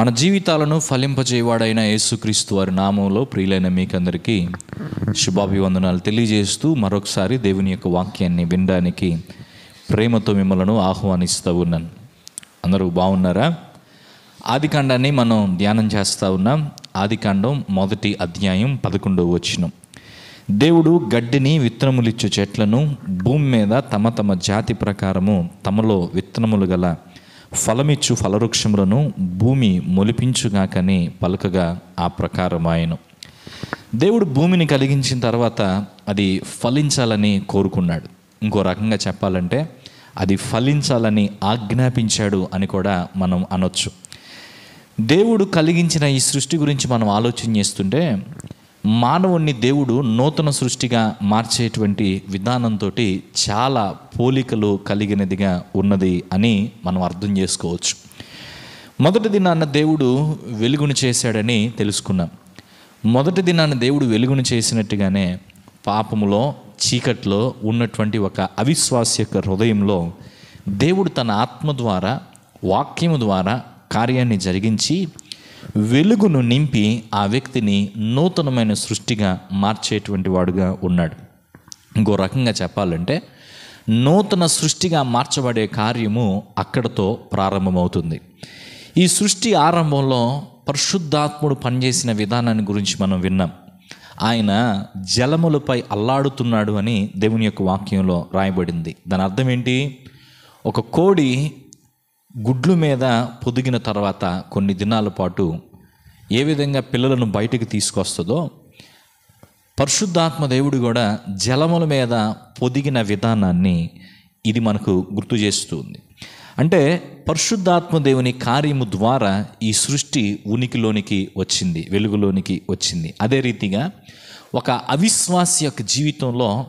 మన జీవితాలను ఫలింపజేవాడైన యేసుక్రీస్తు వారి నామంలో ప్రియులైన మీకందరికీ శుభాభివందనాలు తెలియజేస్తూ మరొకసారి దేవుని యొక్క వాక్యాన్ని వినడానికి ప్రేమతో మిమ్మలను ఆహ్వానిస్తూ ఉన్నాను. అందరూ బాగున్నారా? ఆదికాండాన్ని మనం ధ్యానం చేస్తూ ఉన్నాం. ఆదికాండం మొదటి అధ్యాయం పదకొండవ వచ్చినం దేవుడు గడ్డిని విత్తనములిచ్చు చెట్లను భూమి మీద తమ తమ జాతి ప్రకారము తమలో విత్తనములు గల ఫలమిచ్చు ఫలవృక్షములను భూమి మొలిపించుగాకని పలుకగా ఆ ప్రకారమాయను దేవుడు భూమిని కలిగించిన తర్వాత అది ఫలించాలని కోరుకున్నాడు. ఇంకో రకంగా చెప్పాలంటే అది ఫలించాలని ఆజ్ఞాపించాడు అని కూడా మనం అనొచ్చు. దేవుడు కలిగించిన ఈ సృష్టి గురించి మనం ఆలోచన చేస్తుంటే మానవుణ్ణి దేవుడు నూతన సృష్టిగా మార్చేటువంటి విధానంతో చాలా పోలికలు కలిగినదిగా ఉన్నది అని మనం అర్థం చేసుకోవచ్చు. మొదటి దినాన్న దేవుడు వెలుగును చేశాడని తెలుసుకున్నాం. మొదటి దినాన్న దేవుడు వెలుగును చేసినట్టుగానే పాపములో చీకట్లో ఉన్నటువంటి ఒక అవిశ్వాస యొక్క హృదయంలో దేవుడు తన ఆత్మ ద్వారా వాక్యము ద్వారా కార్యాన్ని జరిగించి వెలుగును నింపి ఆ వ్యక్తిని నూతనమైన సృష్టిగా మార్చేటువంటి వాడుగా ఉన్నాడు. ఇంకో రకంగా చెప్పాలంటే నూతన సృష్టిగా మార్చబడే కార్యము అక్కడతో ప్రారంభమవుతుంది. ఈ సృష్టి ఆరంభంలో పరిశుద్ధాత్ముడు పనిచేసిన విధానాన్ని గురించి మనం విన్నాం. ఆయన జలములపై అల్లాడుతున్నాడు అని దేవుని యొక్క వాక్యంలో రాయబడింది. దాని అర్థం ఏంటి? ఒక కోడి గుడ్లు మీద పొదిగిన తర్వాత కొన్ని దినాల పాటు ఏ విధంగా పిల్లలను బయటికి తీసుకొస్తుందో పరిశుద్ధాత్మ దేవుడు కూడా జలముల మీద పొదిగిన విధానాన్ని ఇది మనకు గుర్తు చేస్తుంది అంటే పరిశుద్ధాత్మ దేవుని కార్యము ద్వారా ఈ సృష్టి ఉనికిలోనికి వచ్చింది వెలుగులోనికి వచ్చింది. అదే రీతిగా ఒక అవిశ్వాసి యొక్క జీవితంలో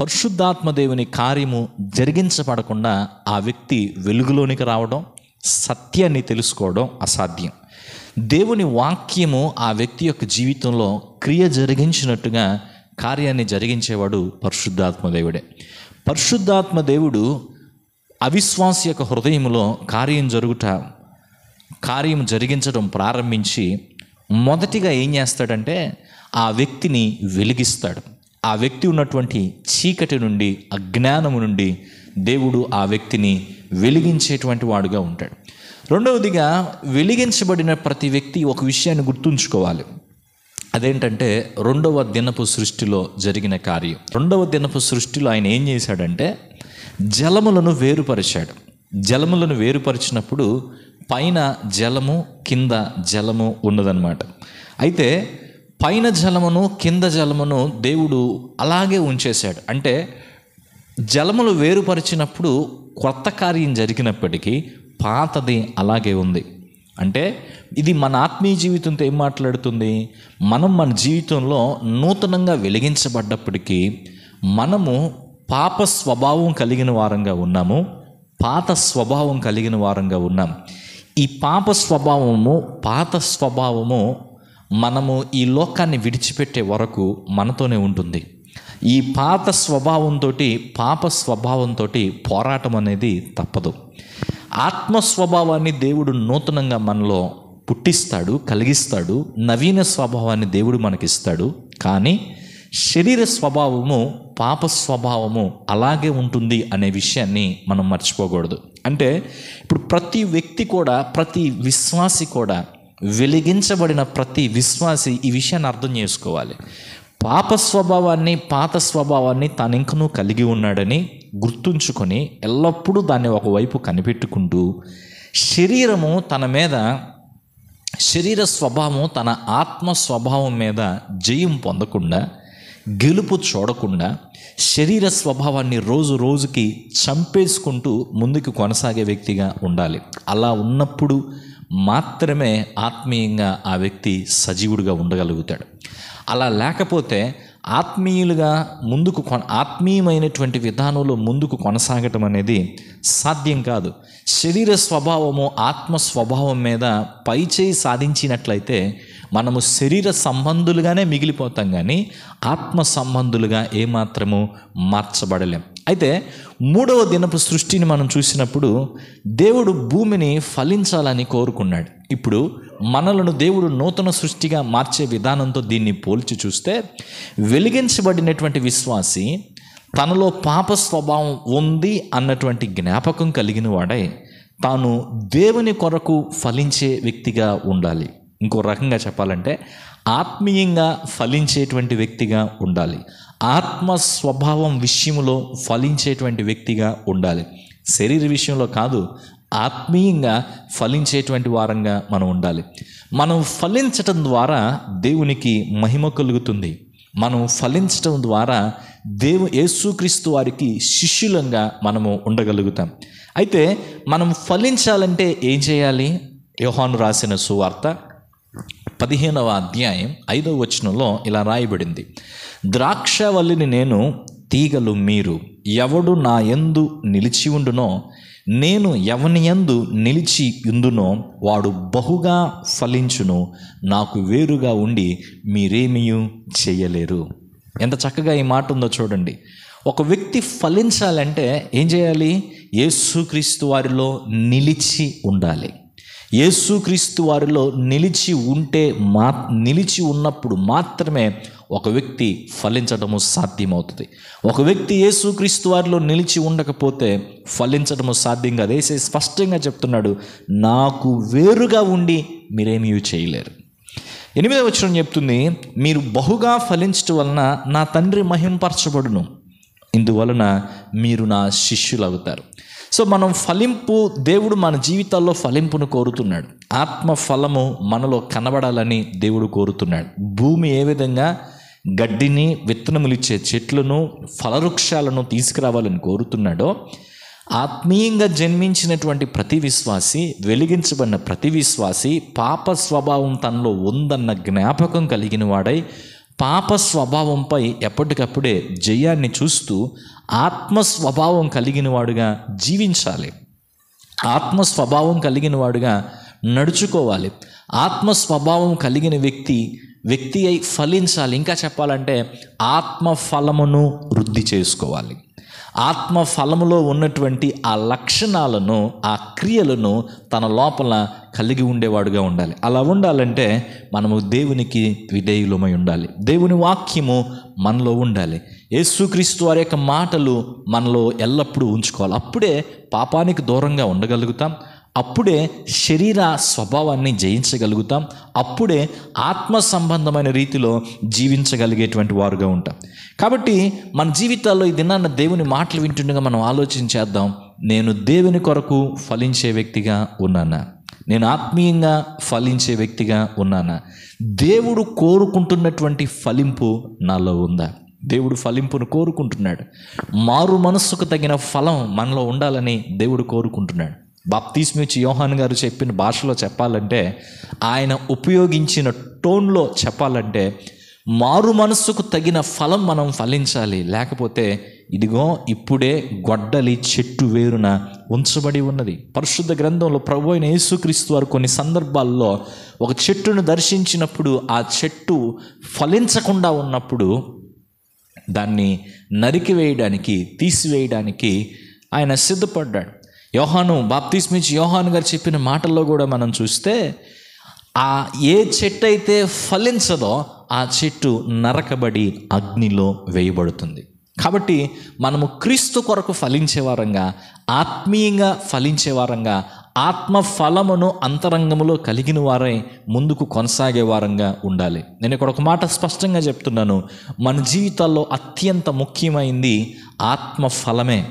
పరిశుద్ధాత్మదేవుని కార్యము జరిగించబడకుండా ఆ వ్యక్తి వెలుగులోనికి రావడం సత్యాన్ని తెలుసుకోవడం అసాధ్యం. దేవుని వాక్యము ఆ వ్యక్తి యొక్క జీవితంలో క్రియ జరిగించినట్టుగా కార్యాన్ని జరిగించేవాడు పరిశుద్ధాత్మ దేవుడే. పరిశుద్ధాత్మ దేవుడు అవిశ్వాస యొక్క హృదయంలో కార్యం జరుగుట కార్యం జరిగించడం ప్రారంభించి మొదటిగా ఏం చేస్తాడంటే ఆ వ్యక్తిని వెలిగిస్తాడు. ఆ వ్యక్తి ఉన్నటువంటి చీకటి నుండి అజ్ఞానము నుండి దేవుడు ఆ వ్యక్తిని వెలిగించేటువంటి వాడుగా ఉంటాడు. రెండవదిగా వెలిగించబడిన ప్రతి వ్యక్తి ఒక విషయాన్ని గుర్తుంచుకోవాలి. అదేంటంటే రెండవ దినపు సృష్టిలో జరిగిన కార్యం. రెండవ దినపు సృష్టిలో ఆయన ఏం చేశాడంటే జలములను వేరుపరిచాడు. జలములను వేరుపరిచినప్పుడు పైన జలము కింద జలము ఉన్నదన్నమాట. అయితే పైన జలమును కింద జలమును దేవుడు అలాగే ఉంచేశాడు. అంటే జలములు వేరుపరిచినప్పుడు కొత్త కార్యం జరిగినప్పటికీ పాతది అలాగే ఉంది. అంటే ఇది మన ఆత్మీయ జీవితంతో ఏం మాట్లాడుతుంది? మనం మన జీవితంలో నూతనంగా వెలిగించబడ్డప్పటికీ మనము పాప స్వభావం కలిగిన వారంగా ఉన్నాము. పాత స్వభావం కలిగిన వారంగా ఉన్నాం. ఈ పాప స్వభావము పాత స్వభావము మనము ఈ లోకాన్ని విడిచిపెట్టే వరకు మనతోనే ఉంటుంది. ఈ పాత స్వభావంతో పాప స్వభావంతో పోరాటం అనేది తప్పదు. ఆత్మ స్వభావాన్ని దేవుడు నూతనంగా మనలో పుట్టిస్తాడు కలిగిస్తాడు. నవీన స్వభావాన్ని దేవుడు మనకిస్తాడు. కానీ శరీర స్వభావము పాప స్వభావము అలాగే ఉంటుంది అనే విషయాన్ని మనం మర్చిపోకూడదు. అంటే ఇప్పుడు ప్రతి వ్యక్తి కూడా ప్రతి విశ్వాసి కూడా వెలిగించబడిన ప్రతి విశ్వాసి ఈ విషయాన్ని అర్థం చేసుకోవాలి. పాప స్వభావాన్ని పాత స్వభావాన్ని తనింకను ఇంకనూ కలిగి ఉన్నాడని గుర్తుంచుకొని ఎల్లప్పుడూ దాన్ని ఒకవైపు కనిపెట్టుకుంటూ శరీరము తన మీద శరీర స్వభావం తన ఆత్మ స్వభావం మీద జయం పొందకుండా గెలుపు చూడకుండా శరీర స్వభావాన్ని రోజు రోజుకి చంపేసుకుంటూ ముందుకు కొనసాగే వ్యక్తిగా ఉండాలి. అలా ఉన్నప్పుడు మాత్రమే ఆత్మీయంగా ఆ వ్యక్తి సజీవుడిగా ఉండగలుగుతాడు. అలా లేకపోతే ఆత్మీయులుగా ముందుకు కొన ఆత్మీయమైనటువంటి విధానంలో ముందుకు కొనసాగటం అనేది సాధ్యం కాదు. శరీర స్వభావము ఆత్మ స్వభావం మీద పైచేయి సాధించినట్లయితే మనము శరీర సంబంధులుగానే మిగిలిపోతాం కానీ ఆత్మ సంబంధులుగా ఏమాత్రము మార్చబడలేం. అయితే మూడవ దినపు సృష్టిని మనం చూసినప్పుడు దేవుడు భూమిని ఫలించాలని కోరుకున్నాడు. ఇప్పుడు మనలను దేవుడు నూతన సృష్టిగా మార్చే విధానంతో దీన్ని పోల్చి చూస్తే వెలిగించబడినటువంటి విశ్వాసి తనలో పాప స్వభావం ఉంది అన్నటువంటి జ్ఞాపకం కలిగిన వాడై తాను దేవుని కొరకు ఫలించే వ్యక్తిగా ఉండాలి. ఇంకో రకంగా చెప్పాలంటే ఆత్మీయంగా ఫలించేటువంటి వ్యక్తిగా ఉండాలి. ఆత్మ స్వభావం విషయంలో ఫలించేటువంటి వ్యక్తిగా ఉండాలి. శరీర విషయంలో కాదు ఆత్మీయంగా ఫలించేటువంటి వారంగా మనం ఉండాలి. మనం ఫలించటం ద్వారా దేవునికి మహిమ కలుగుతుంది. మనం ఫలించటం ద్వారా దేవు యేసుక్రీస్తు వారికి శిష్యులంగా మనము ఉండగలుగుతాం. అయితే మనం ఫలించాలంటే ఏం చేయాలి? యోహాను రాసిన సువార్త పదిహేనవ అధ్యాయం ఐదవ వచనంలో ఇలా రాయబడింది. ద్రాక్షవల్లిని నేను తీగలు మీరు. ఎవడు నా ఎందు నిలిచి ఉండునో నేను ఎవని ఎందు నిలిచి ఉందునో వాడు బహుగా ఫలించును నాకు వేరుగా ఉండి మీరేమీయూ చేయలేరు. ఎంత చక్కగా ఈ మాట ఉందో చూడండి. ఒక వ్యక్తి ఫలించాలంటే ఏం చేయాలి? యేసుక్రీస్తు వారిలో నిలిచి ఉండాలి. యేసుక్రీస్తు వారిలో నిలిచి ఉంటే మా నిలిచి ఉన్నప్పుడు మాత్రమే ఒక వ్యక్తి ఫలించడము సాధ్యమవుతుంది. ఒక వ్యక్తి యేసుక్రీస్తు వారిలో నిలిచి ఉండకపోతే ఫలించడము సాధ్యం కాదు. వేసే స్పష్టంగా చెప్తున్నాడు నాకు వేరుగా ఉండి మీరేమీ చేయలేరు. ఎనిమిదవ వచ్చిన చెప్తుంది మీరు బహుగా ఫలించటం వలన నా తండ్రి మహింపరచబడును. ఇందువలన మీరు నా శిష్యులు అవుతారు సో మనం ఫలింపు దేవుడు మన జీవితాల్లో ఫలింపును కోరుతున్నాడు. ఆత్మ ఫలము మనలో కనబడాలని దేవుడు కోరుతున్నాడు. భూమి ఏ విధంగా గడ్డిని విత్తనములిచ్చే చెట్లను ఫలవృక్షాలను తీసుకురావాలని కోరుతున్నాడో ఆత్మీయంగా జన్మించినటువంటి ప్రతి విశ్వాసి వెలిగించబడిన ప్రతి విశ్వాసి పాప స్వభావం తనలో ఉందన్న జ్ఞాపకం కలిగిన వాడై పాప స్వభావంపై ఎప్పటికప్పుడే జయాన్ని చూస్తూ ఆత్మ స్వభావం కలిగిన వాడుగా జీవించాలి. ఆత్మ స్వభావం కలిగిన వాడుగా నడుచుకోవాలి. ఆత్మ స్వభావం కలిగిన వ్యక్తి వ్యక్తి అయి ఫలించాలి. ఇంకా చెప్పాలంటే ఆత్మ ఫలమును వృద్ధి చేసుకోవాలి. ఆత్మ ఫలములో ఉన్నటువంటి ఆ లక్షణాలను ఆ క్రియలను తన లోపల కలిగి ఉండేవాడుగా ఉండాలి. అలా ఉండాలంటే మనము దేవునికి విధేయులమై ఉండాలి. దేవుని వాక్యము మనలో ఉండాలి. యేసుక్రీస్తు వారి యొక్క మాటలు మనలో ఎల్లప్పుడూ ఉంచుకోవాలి. అప్పుడే పాపానికి దూరంగా ఉండగలుగుతాం. అప్పుడే శరీర స్వభావాన్ని జయించగలుగుతాం. అప్పుడే ఆత్మ సంబంధమైన రీతిలో జీవించగలిగేటువంటి వారుగా ఉంటాం. కాబట్టి మన జీవితాల్లో ఈ దినాన్న దేవుని మాటలు వింటుండగా మనం ఆలోచించేద్దాం నేను దేవుని కొరకు ఫలించే వ్యక్తిగా ఉన్నానా? నేను ఆత్మీయంగా ఫలించే వ్యక్తిగా ఉన్నానా? దేవుడు కోరుకుంటున్నటువంటి ఫలింపు నాలో ఉందా? దేవుడు ఫలింపును కోరుకుంటున్నాడు. మారు మనస్సుకు తగిన ఫలం మనలో ఉండాలని దేవుడు కోరుకుంటున్నాడు. బాప్తీస్మిచ్చి యోహాన్ గారు చెప్పిన భాషలో చెప్పాలంటే ఆయన ఉపయోగించిన టోన్లో చెప్పాలంటే మారు మనస్సుకు తగిన ఫలం మనం ఫలించాలి. లేకపోతే ఇదిగో ఇప్పుడే గొడ్డలి చెట్టు వేరున ఉంచబడి ఉన్నది. పరిశుద్ధ గ్రంథంలో ప్రభు అయిన యేసుక్రీస్తు వారు కొన్ని సందర్భాల్లో ఒక చెట్టును దర్శించినప్పుడు ఆ చెట్టు ఫలించకుండా ఉన్నప్పుడు దాన్ని నరికివేయడానికి తీసివేయడానికి ఆయన సిద్ధపడ్డాడు. యోహాను బాప్తిస్మిచ్ యోహాన్ గారు చెప్పిన మాటల్లో కూడా మనం చూస్తే ఆ ఏ చెట్టు అయితే ఫలించదో ఆ చెట్టు నరకబడి అగ్నిలో వేయబడుతుంది. కాబట్టి మనము క్రీస్తు కొరకు ఫలించే వారంగా ఆత్మీయంగా ఫలించే వారంగా ఆత్మ ఫలమును అంతరంగములో కలిగిన వారై ముందుకు కొనసాగే వారంగా ఉండాలి. నేను ఇక్కడ ఒక మాట స్పష్టంగా చెప్తున్నాను. మన జీవితాల్లో అత్యంత ముఖ్యమైంది ఆత్మ ఫలమే.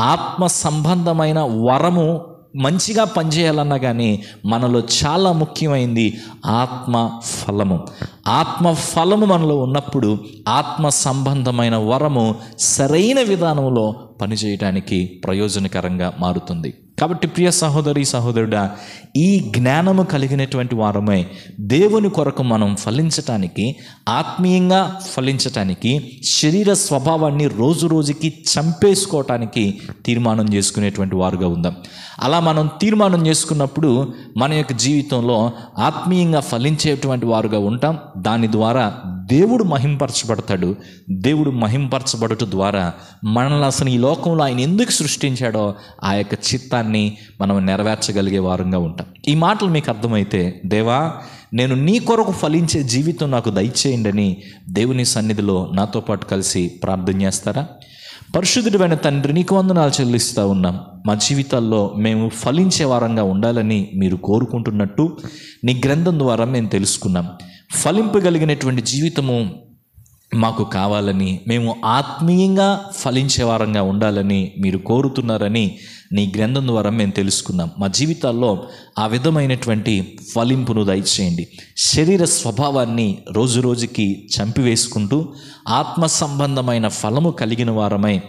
ఆత్మ సంబంధమైన వరము మంచిగా పనిచేయాలన్నా కానీ మనలో చాలా ముఖ్యమైంది ఆత్మ ఫలము ఆత్మ ఫలము మనలో ఉన్నప్పుడు ఆత్మ సంబంధమైన వరము సరైన విధానంలో పనిచేయడానికి ప్రయోజనకరంగా మారుతుంది. కాబట్టి ప్రియ సహోదరి సహోదరుడా ఈ జ్ఞానము కలిగినటువంటి వారమై దేవుని కొరకు మనం ఫలించటానికి ఆత్మీయంగా ఫలించటానికి శరీర స్వభావాన్ని రోజు రోజుకి చంపేసుకోవటానికి తీర్మానం చేసుకునేటువంటి వారుగా ఉందాం. అలా మనం తీర్మానం చేసుకున్నప్పుడు మన యొక్క జీవితంలో ఆత్మీయంగా ఫలించేటువంటి వారుగా ఉంటాం. దాని ద్వారా దేవుడు మహింపరచబడతాడు. దేవుడు మహింపరచబడుట ద్వారా మనల్ని అసలు ఈ లోకంలో ఆయన ఎందుకు సృష్టించాడో ఆ యొక్క చిత్తాన్ని మనం నెరవేర్చగలిగే వారంగా ఉంటాం. ఈ మాటలు మీకు అర్థమైతే దేవా నేను నీ కొరకు ఫలించే జీవితం నాకు దయచేయండి అని దేవుని సన్నిధిలో నాతో పాటు కలిసి ప్రార్థన చేస్తారా? పరిశుద్ధుడైన తండ్రి నీకు వందనాలు చెల్లిస్తూ ఉన్నాం. మా జీవితాల్లో మేము ఫలించే వారంగా ఉండాలని మీరు కోరుకుంటున్నట్టు నీ గ్రంథం ద్వారా మేము తెలుసుకున్నాం. ఫలింపగలిగినటువంటి జీవితము మాకు కావాలని మేము ఆత్మీయంగా ఫలించేవారంగా ఉండాలని మీరు కోరుతున్నారని నీ గ్రంథం ద్వారా మేము తెలుసుకున్నాం మా జీవితాల్లో ఆ విధమైనటువంటి ఫలింపును దయచేయండి. శరీర స్వభావాన్ని రోజు రోజుకి చంపివేసుకుంటూ ఆత్మ సంబంధమైన ఫలము కలిగిన వారమై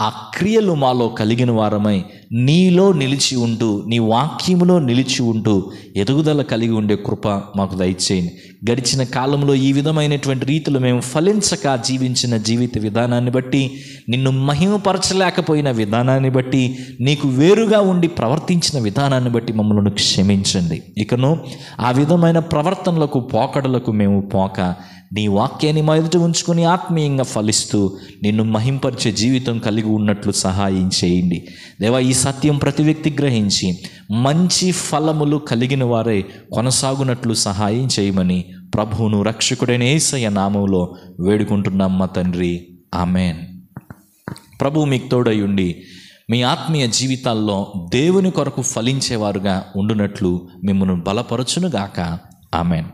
ఆ క్రియలు మాలో కలిగిన వారమై నీలో నిలిచి ఉంటూ నీ వాక్యములో నిలిచి ఉంటూ ఎదుగుదల కలిగి ఉండే కృప మాకు దయచేయండి. గడిచిన కాలంలో ఈ విధమైనటువంటి రీతిలో మేము ఫలించక జీవించిన జీవిత విధానాన్ని బట్టి నిన్ను మహిమపరచలేకపోయిన విధానాన్ని బట్టి నీకు వేరుగా ఉండి ప్రవర్తించిన విధానాన్ని బట్టి మమ్మల్ని క్షమించండి. ఇకను ఆ విధమైన ప్రవర్తనలకు పోకడలకు మేము పోక నీ వాక్యాన్ని మొదట ఉంచుకొని ఆత్మీయంగా ఫలిస్తూ నిన్ను మహింపరిచే జీవితం కలిగి ఉన్నట్లు సహాయం చేయండి. దేవా ఈ సత్యం ప్రతి వ్యక్తి గ్రహించి మంచి ఫలములు కలిగిన వారే కొనసాగునట్లు సహాయం చేయమని ప్రభువును రక్షకుడైన ఏసయ్య నామంలో వేడుకుంటున్నాం మా తండ్రి. ఆమెన్. ప్రభు మీకు తోడై ఉండి మీ ఆత్మీయ జీవితాల్లో దేవుని కొరకు ఫలించేవారుగా ఉండునట్లు మిమ్మల్ని బలపరచునుగాక. ఆమెన్.